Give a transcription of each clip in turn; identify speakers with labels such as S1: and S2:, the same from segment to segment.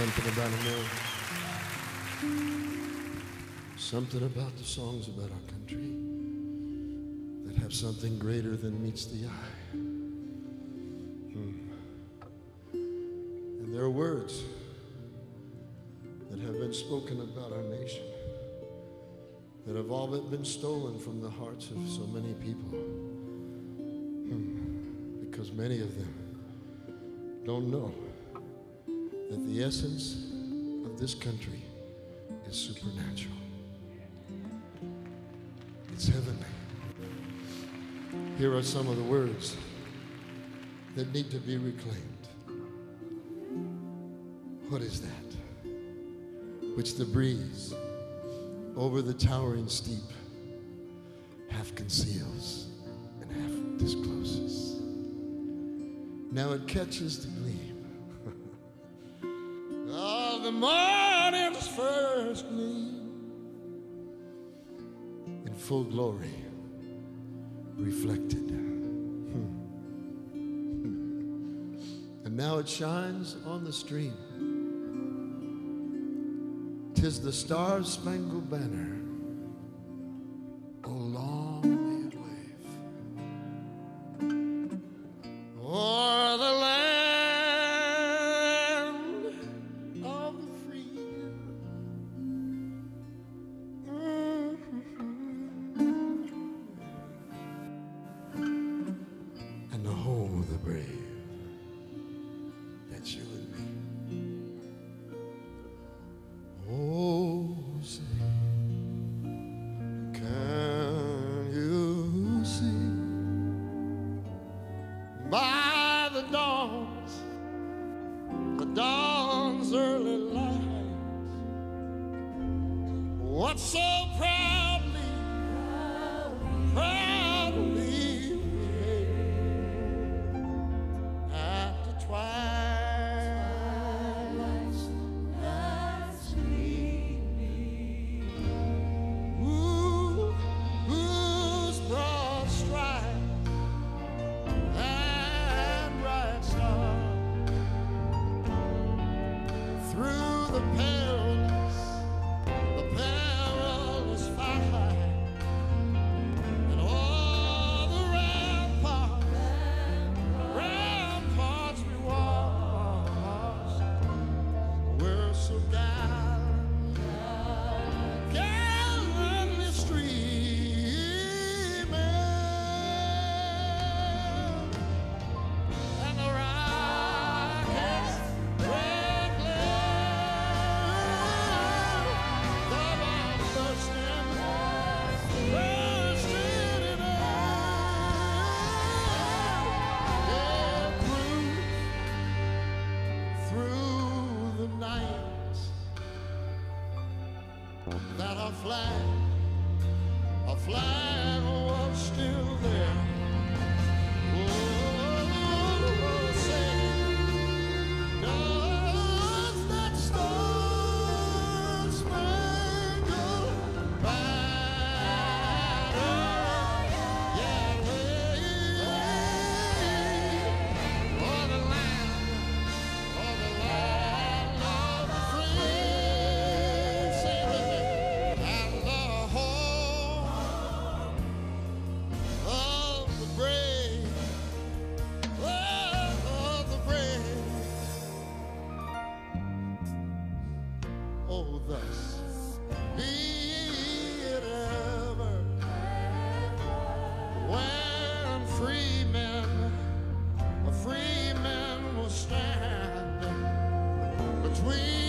S1: something about America. Something about the songs about our country that have something greater than meets the eye. Hmm. And there are words that have been spoken about our nation that have all but been stolen from the hearts of so many people. Hmm. Because many of them don't know that the essence of this country is supernatural. It's heavenly. Here are some of the words that need to be reclaimed. What is that? Which the breeze over the towering steep half conceals and half discloses. Now it catches the gleam morning's first gleam in full glory reflected. Hmm. And now it shines on the stream. Tis the star spangled banner. That between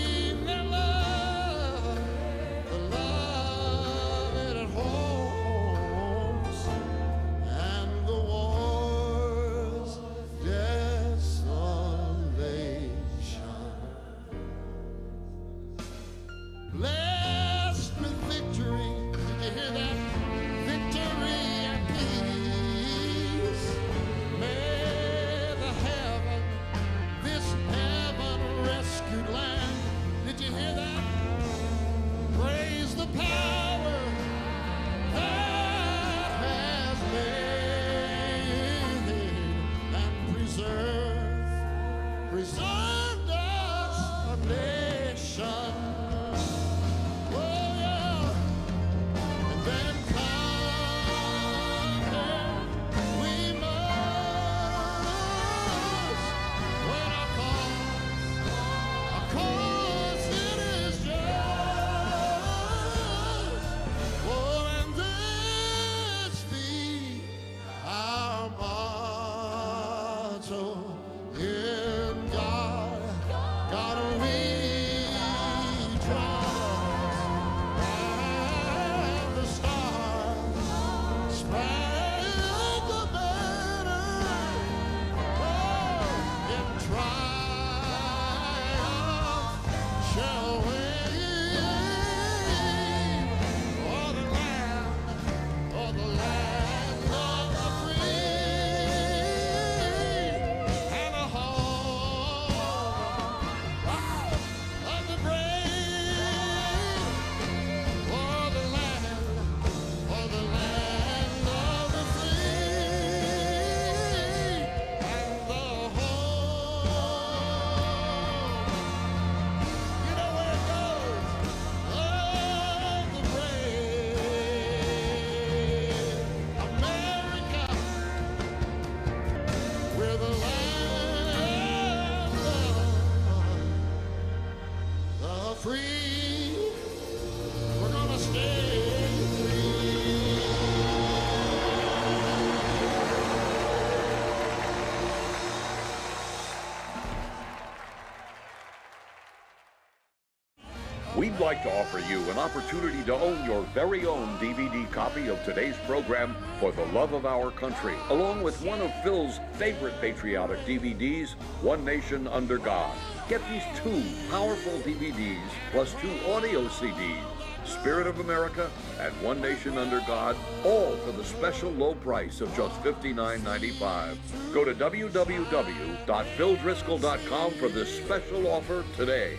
S1: like to offer you an opportunity to own your very own DVD copy of today's program, For the Love of Our Country, along with one of Phil's favorite patriotic DVDs, One Nation Under God. Get these two powerful DVDs plus two audio CDs, Spirit of America and One Nation Under God, all for the special low price of just $59.95. Go to www.phildriscoll.com for this special offer today.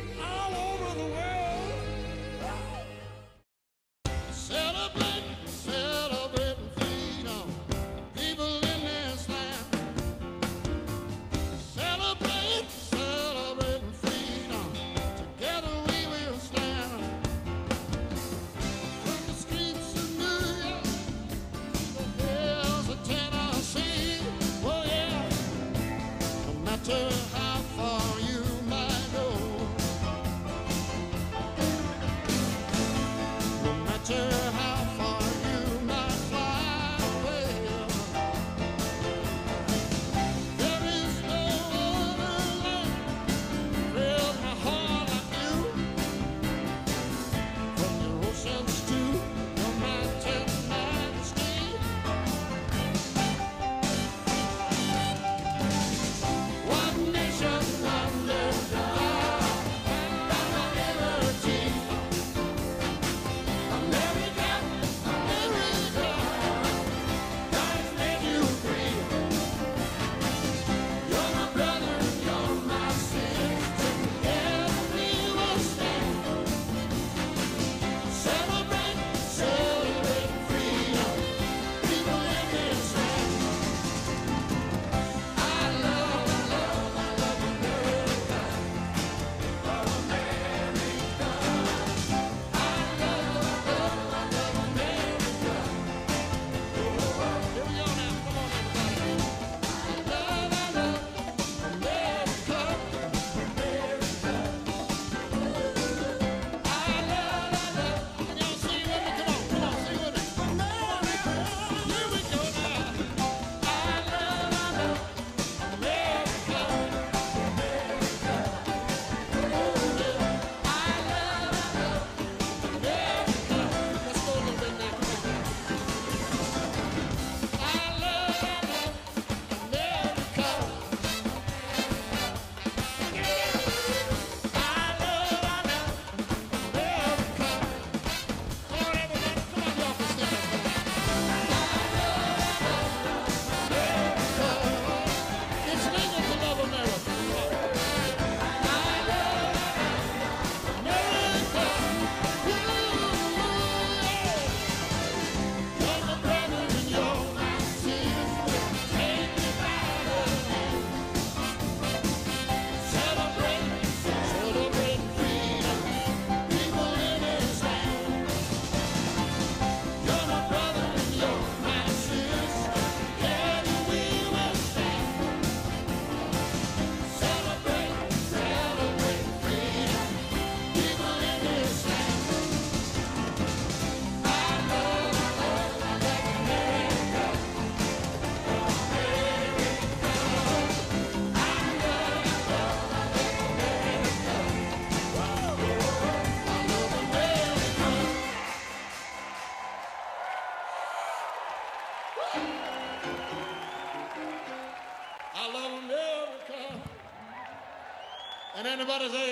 S2: দরবারে যায়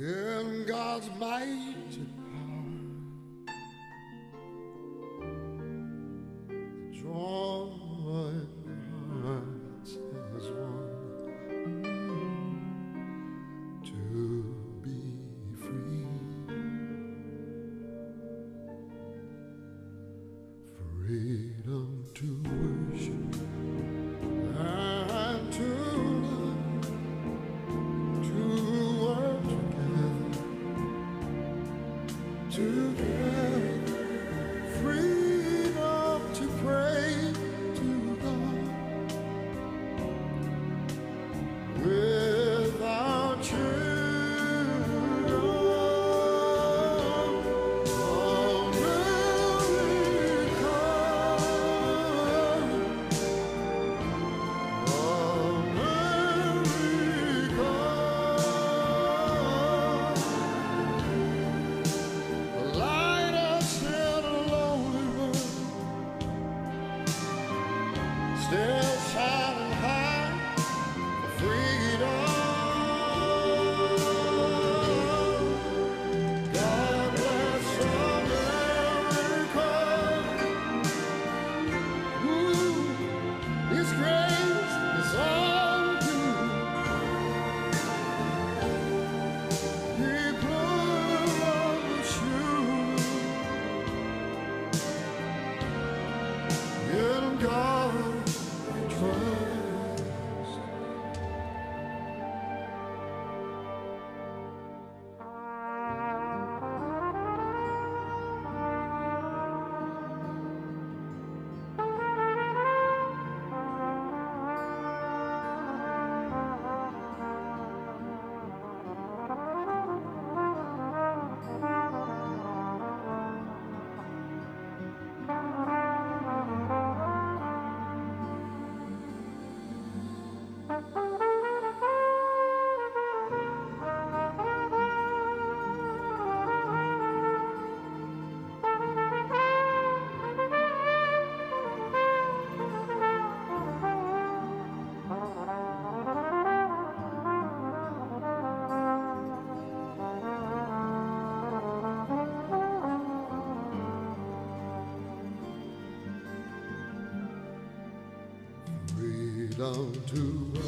S2: in God's might. To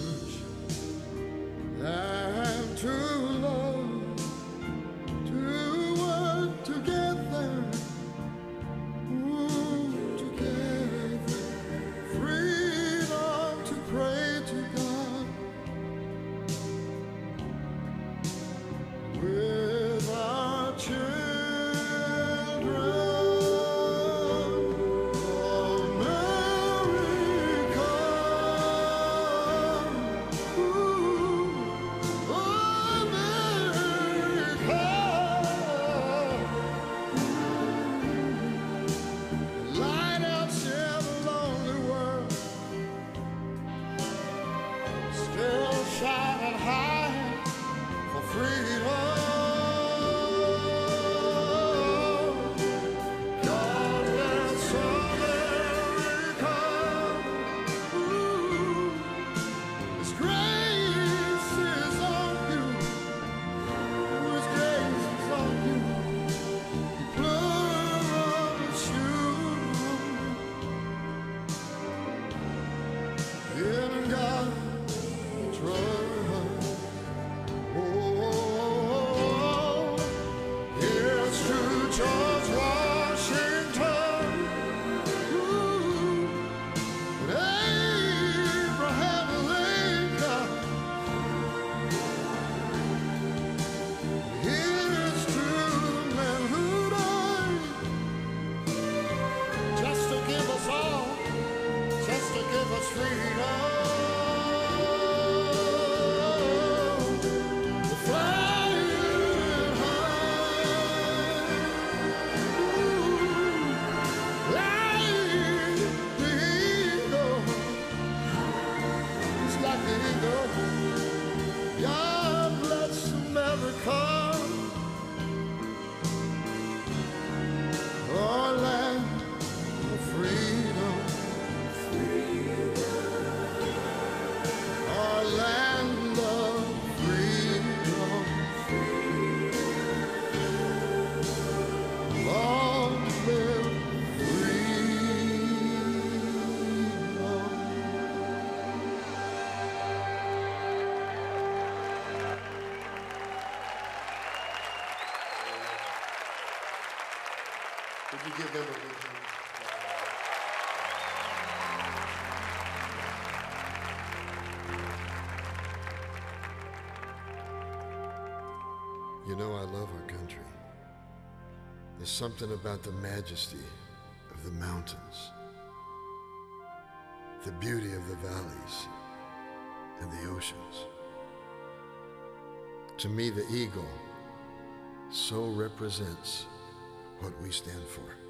S3: give them a big hand?
S1: You know, I love our country. There's something about the majesty of the mountains, the beauty of the valleys, and the oceans. To me, the eagle so represents what we stand for.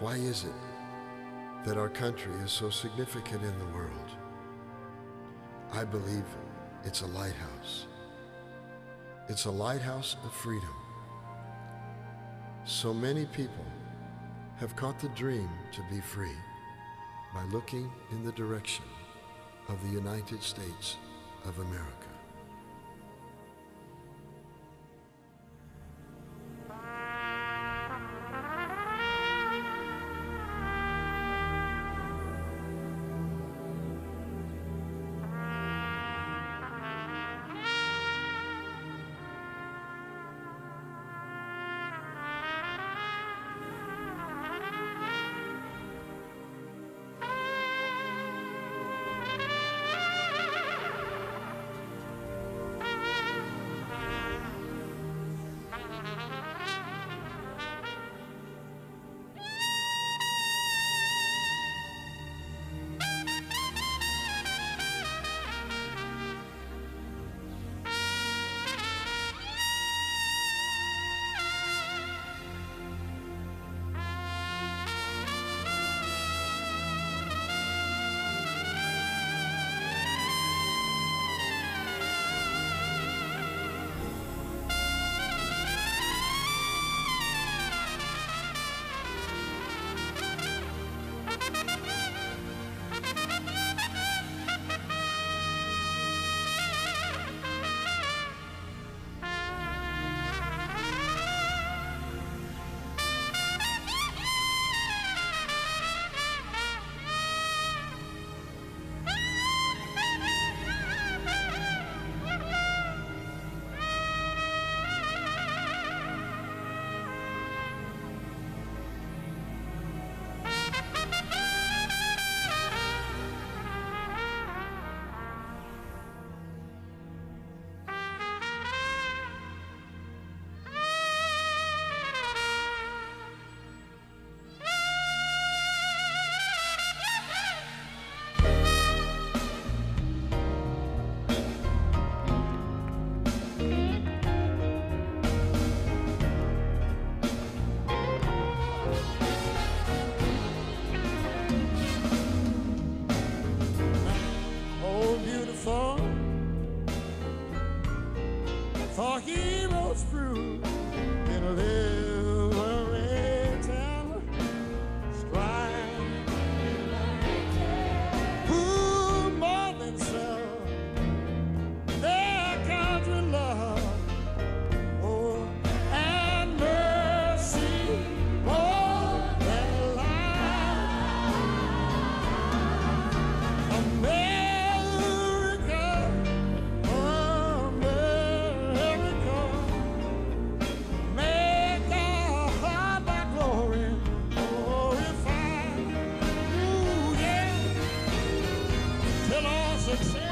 S1: Why is it that our country is so significant in the world? I believe it's a lighthouse. It's a lighthouse of freedom. So many people have caught the dream to be free.
S4: by looking in the direction of the United States of America.
S1: Success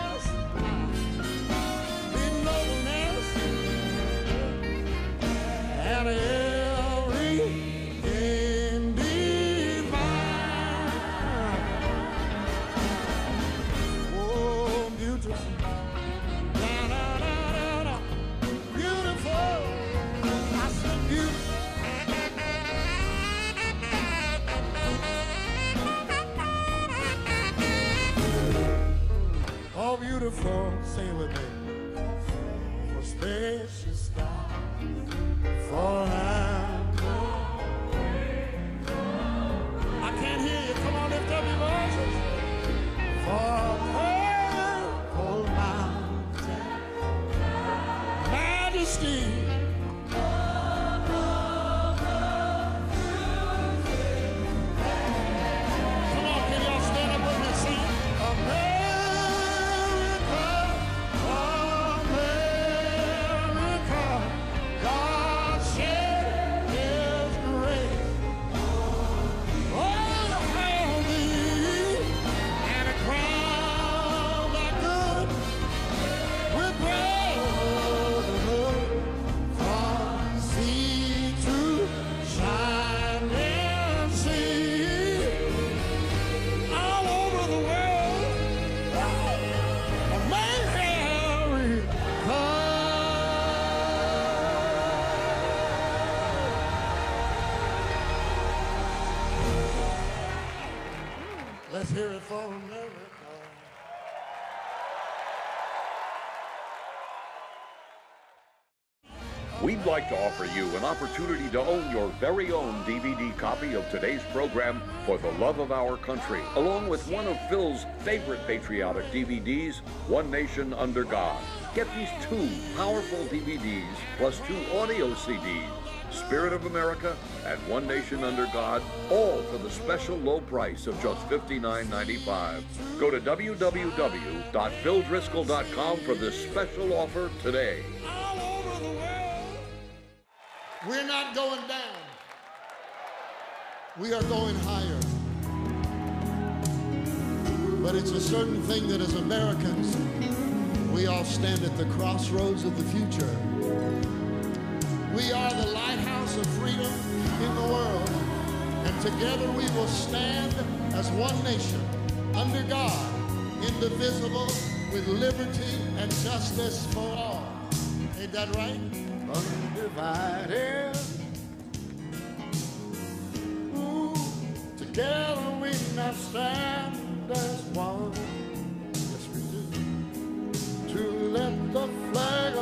S5: We'd like to offer you an opportunity to own your very own DVD copy of today's program, For the Love of Our Country, along with one of Phil's favorite patriotic DVDs, One Nation Under God. Get these two powerful DVDs plus two audio CDs. Spirit of America and One Nation Under God, all for the special low price of just $59.95. Go to www.phildriscoll.com for this special offer today.
S1: We're not going down. We are going higher. But it's a certain thing that as Americans, we all stand at the crossroads of the future. We are the lighthouse of freedom in the world. And together we will stand as one nation under God, indivisible, with liberty and justice for all. Ain't that right? Undivided. Ooh, together we now stand as one. Yes, we do. To let the flag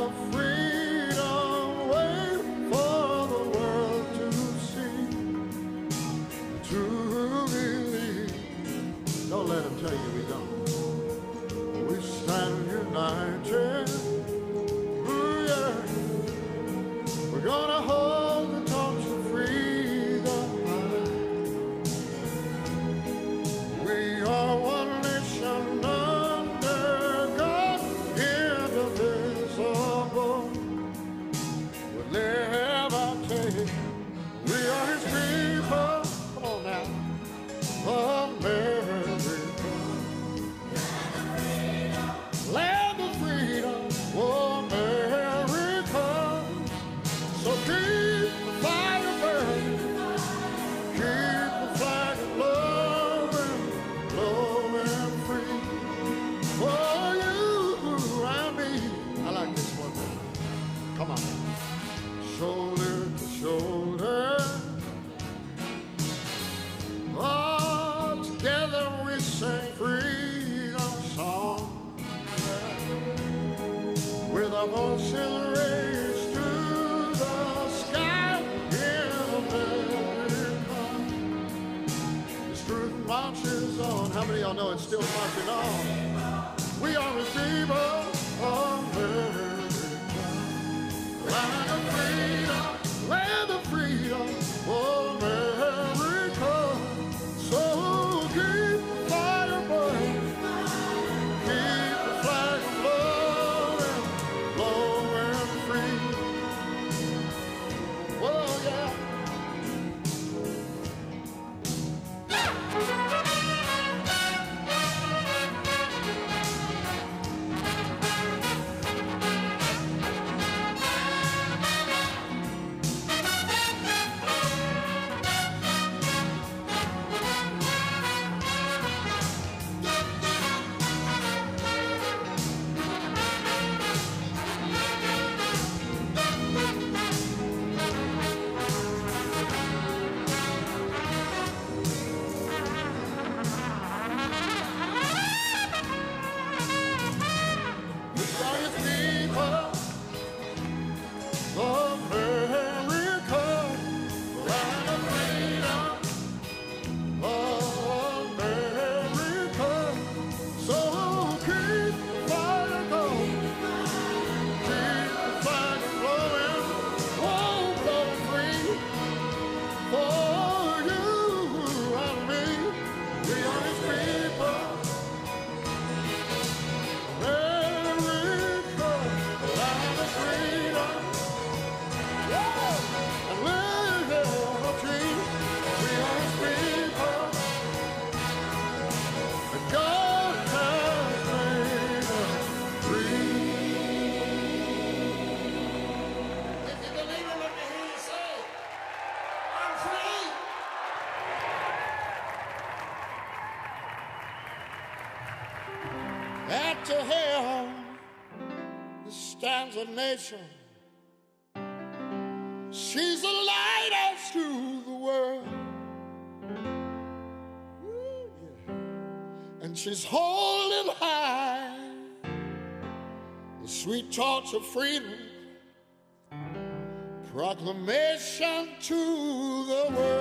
S1: nation. She's a light out the world. Ooh, yeah. And she's holding high the sweet torch of freedom, proclamation to the world.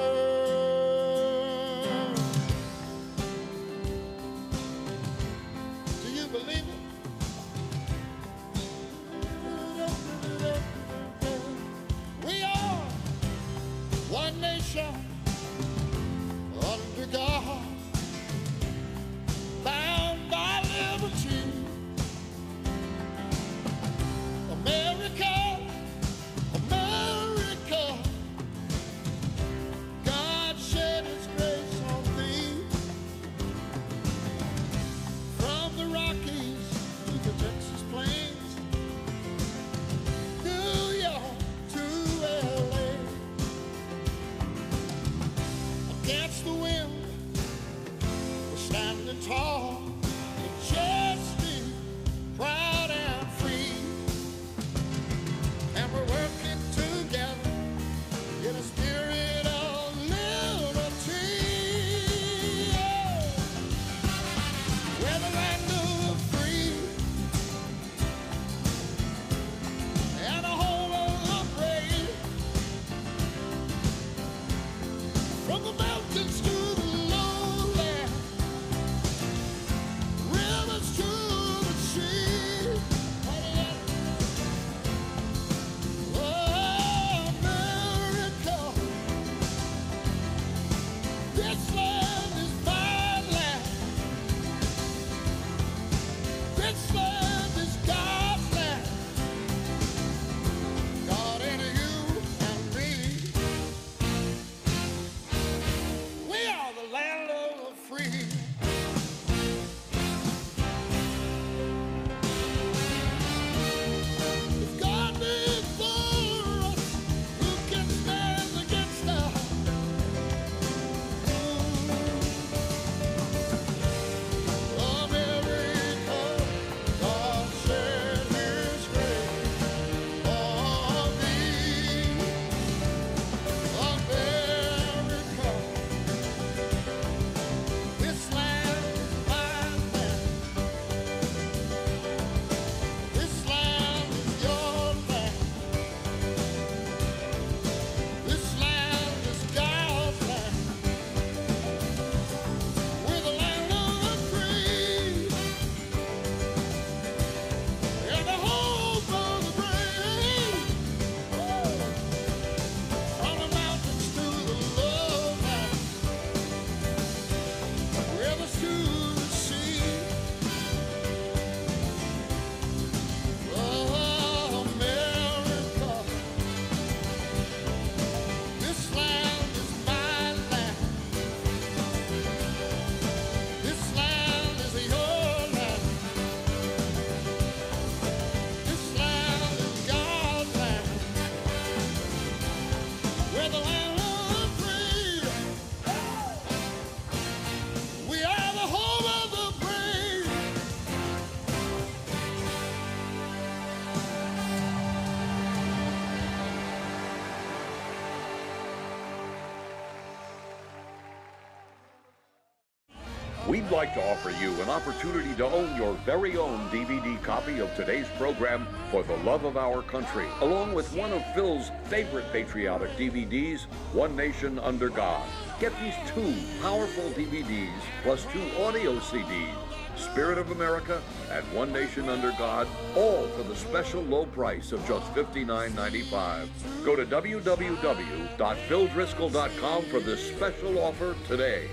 S5: We'd like to offer you an opportunity to own your very own DVD copy of today's program, For the Love of Our Country, along with one of Phil's favorite patriotic DVDs, One Nation Under God. Get these two powerful DVDs plus two audio CDs, Spirit of America and One Nation Under God, all for the special low price of just $59.95. Go to www.phildriscoll.com for this special offer today.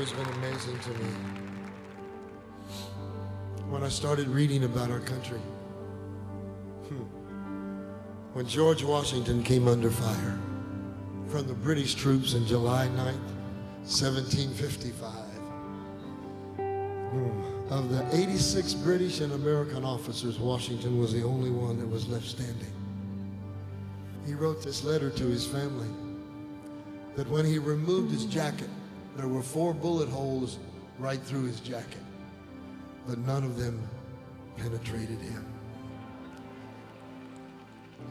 S1: Always been amazing to me. When I started reading about our country, hmm, when George Washington came under fire from the British troops on July 9th, 1755, hmm, of the 86 British and American officers, Washington was the only one that was left standing. He wrote this letter to his family that when he removed his jacket, there were four bullet holes right through his jacket, but none of them penetrated him.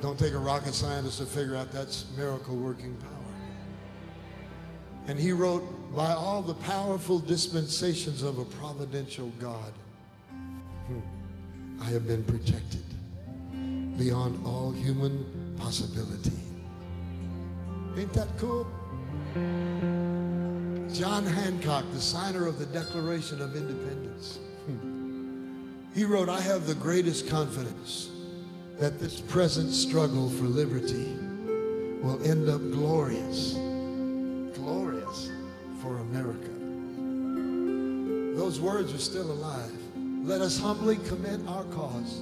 S1: Don't take a rocket scientist to figure out that's miracle working power. And he wrote, by all the powerful dispensations of a providential God, hmm, I have been protected beyond all human possibility. Ain't that cool? John Hancock, the signer of the Declaration of Independence, hmm. he wrote, I have the greatest confidence that this present struggle for liberty will end up glorious, glorious for America. Those words are still alive. Let us humbly commit our cause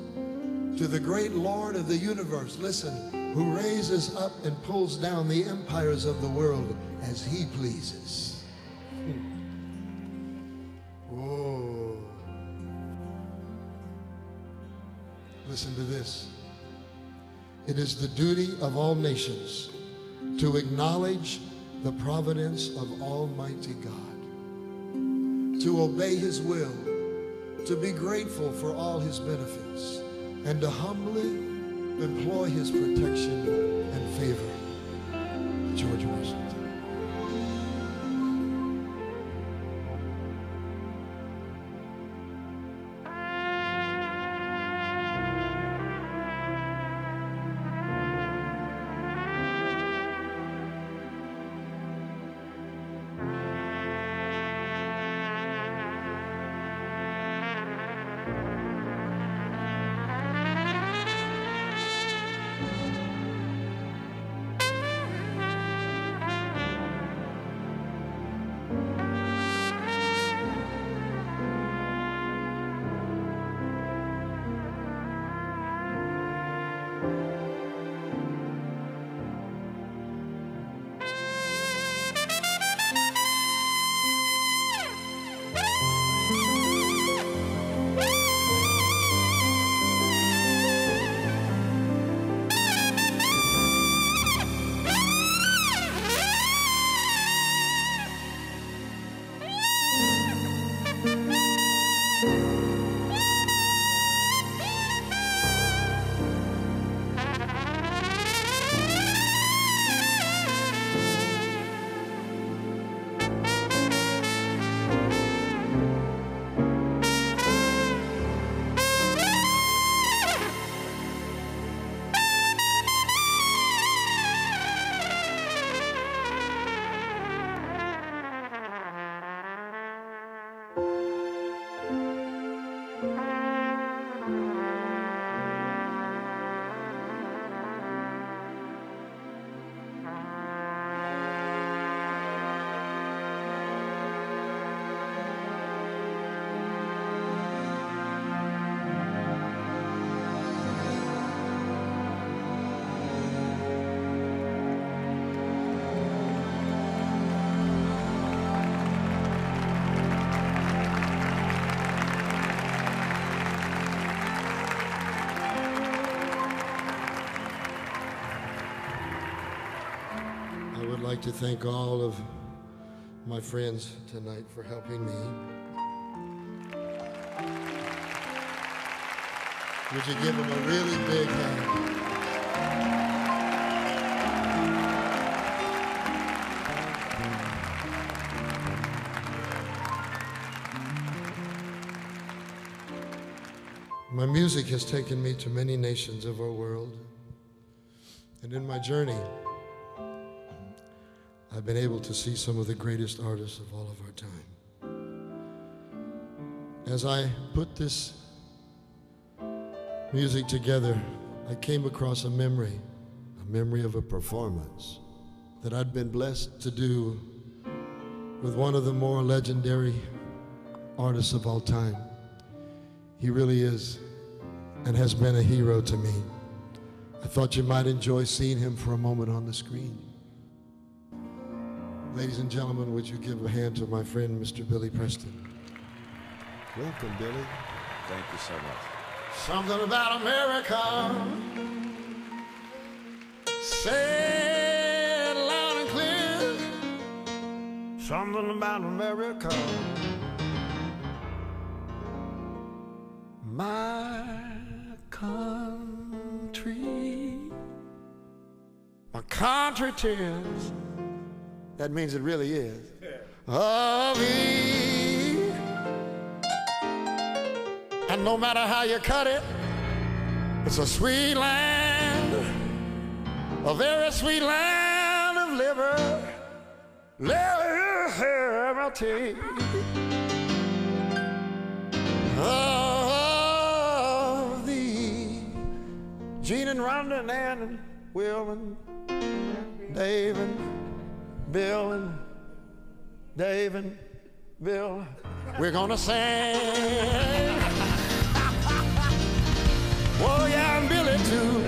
S1: to the great Lord of the universe, listen, who raises up and pulls down the empires of the world as he pleases. Listen to this. It is the duty of all nations to acknowledge the providence of Almighty God, to obey His will, to be grateful for all His benefits, and to humbly employ His protection and favor. George Washington. Like to thank all of my friends tonight for helping me. Would you give them a really big hand? My music has taken me to many nations of our world. And in my journey, been able to see some of the greatest artists of all of our time. As I put this music together, I came across a memory, a memory of a performance that I'd been blessed to do with one of the more legendary artists of all time. He really is and has been a hero to me. I thought you might enjoy seeing him for a moment on the screen. Ladies and gentlemen, would you give a hand to my friend, Mr. Billy Preston? Welcome, Billy.
S6: Thank you so much.
S1: Something about America. Say it loud and clear. Something about America. My country. My country tears. That means it really is. Of thee. And no matter how you cut it, it's a sweet land, a very sweet land of liber- liberty. Of thee, Gene and Rhonda and Ann and Will and Dave and Bill and Dave and Bill. We're gonna sing. Oh yeah, and Billy too.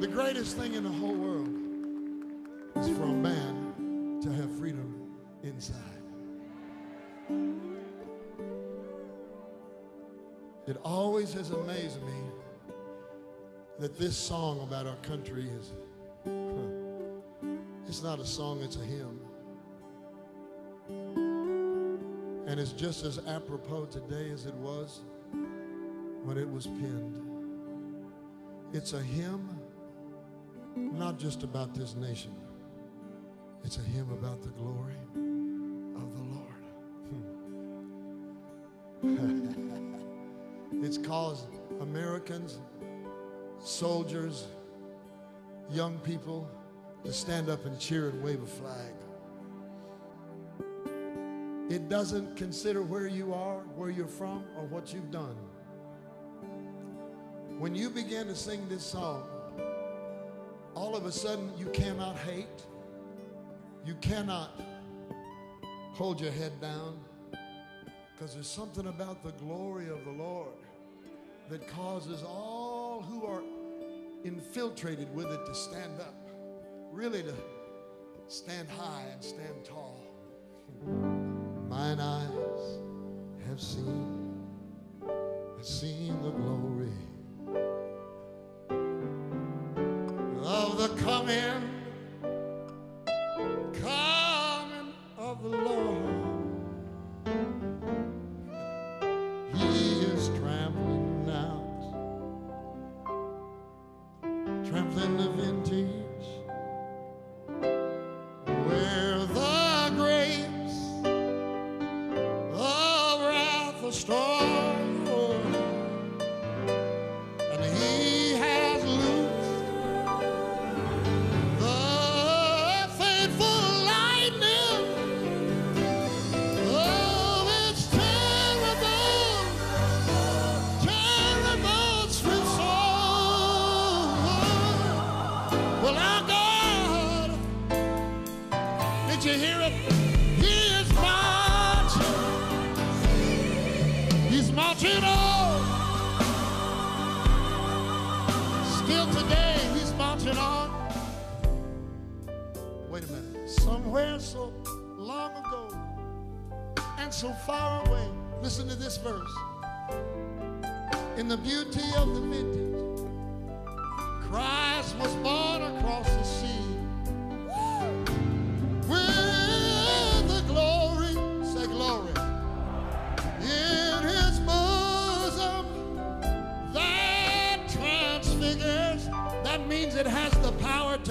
S1: The greatest thing in the whole world is for a man to have freedom inside. It always has amazed me that this song about our country is it's not a song, it's a hymn. And it's just as apropos today as it was when it was penned. It's a hymn not just about this nation, it's a hymn about the glory of the Lord. Hmm. it's caused Americans, soldiers, young people to stand up and cheer and wave a flag. It doesn't consider where you are, where you're from, or what you've done. When you begin to sing this song, all of a sudden you cannot hate. You cannot hold your head down because there's something about the glory of the Lord that causes all who are infiltrated with it to stand up, really to stand high and stand tall. Mine eyes have seen, have seen the glory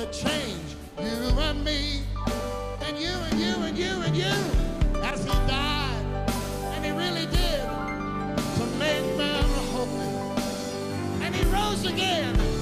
S1: to change you and me, and you and you and you and you, as he died, and he really did, to make man holy. And he rose again.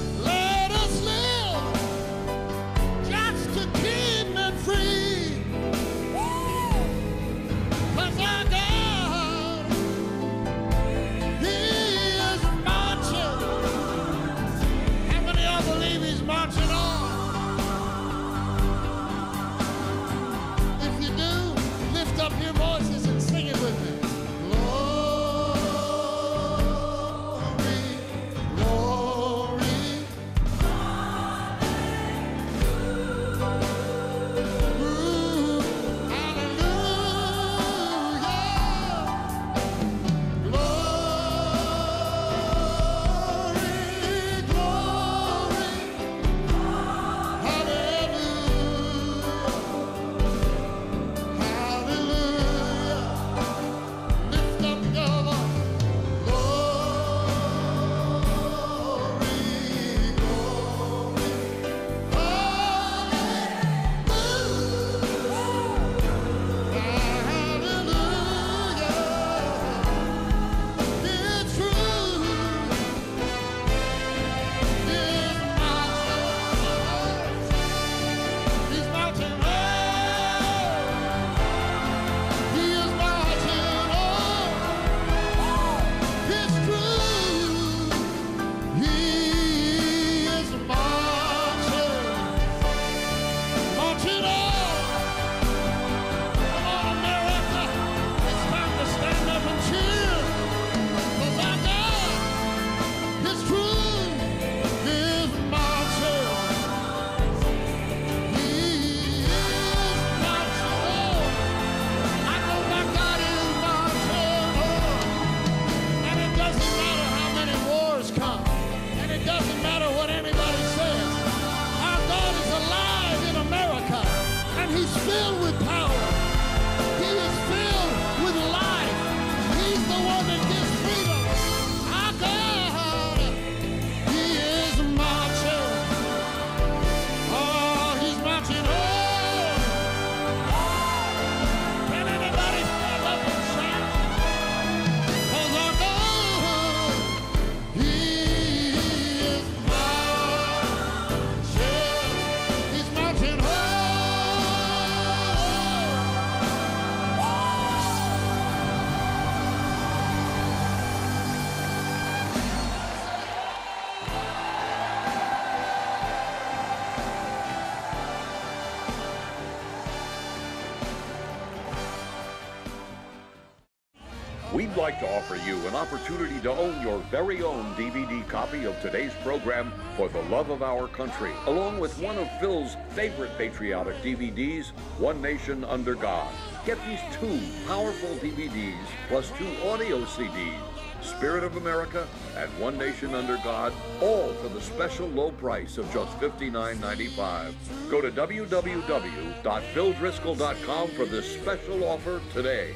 S5: Like to offer you an opportunity to own your very own DVD copy of today's program, For the Love of Our Country, along with one of Phil's favorite patriotic DVDs, One Nation Under God. Get these two powerful DVDs plus two audio CDs, Spirit of America and One Nation Under God, all for the special low price of just $59.95. Go to www.phildriscoll.com for this special offer today.